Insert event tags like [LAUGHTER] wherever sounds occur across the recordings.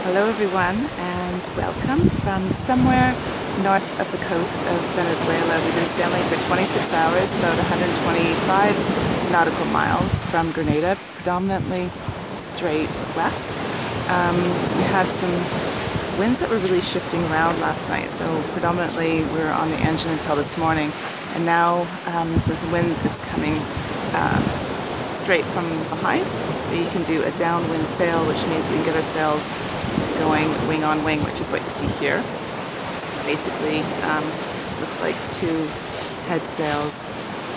Hello everyone and welcome from somewhere north of the coast of Venezuela. We've been sailing for 26 hours, about 125 nautical miles from Grenada, predominantly straight west. Um, we had some winds that were really shifting around last night, so predominantly we were on the engine until this morning. And now, um, since the wind is coming uh, straight from behind, or you can do a downwind sail, which means we can get our sails going wing on wing, which is what you see here. It's basically um, looks like two head sails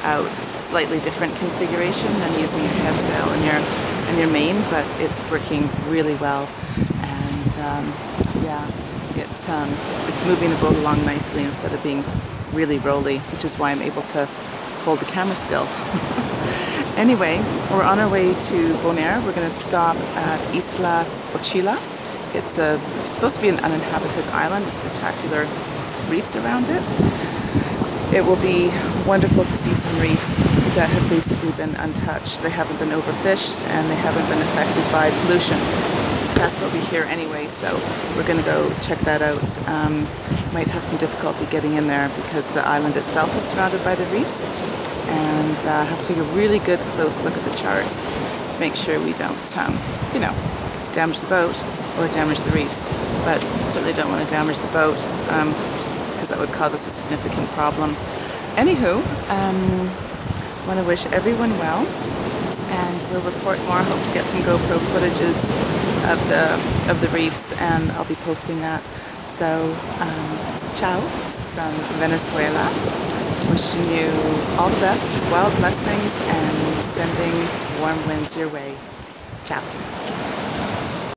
out. Slightly different configuration than using your head sail and your and your main, but it's working really well. And um, yeah, it, um, it's moving the boat along nicely instead of being really rolly, which is why I'm able to hold the camera still. [LAUGHS] Anyway, we're on our way to Bonaire. We're going to stop at Isla Orchila. It's a, supposed to be an uninhabited island with spectacular reefs around it. It will be wonderful to see some reefs that have basically been untouched. They haven't been overfished and they haven't been affected by pollution. That's what we hear anyway, so we're going to go check that out. Um, might have some difficulty getting in there because the island itself is surrounded by the reefs and uh, have to take a really good close look at the charts to make sure we don't, um, you know, damage the boat or damage the reefs. But certainly don't want to damage the boat because um, that would cause us a significant problem. Anywho, um, want to wish everyone well and we'll report more. I hope to get some GoPro footages of the of the reefs and I'll be posting that. So, um, ciao from Venezuela. Wishing you all the best, wild blessings, and sending warm winds your way. Ciao.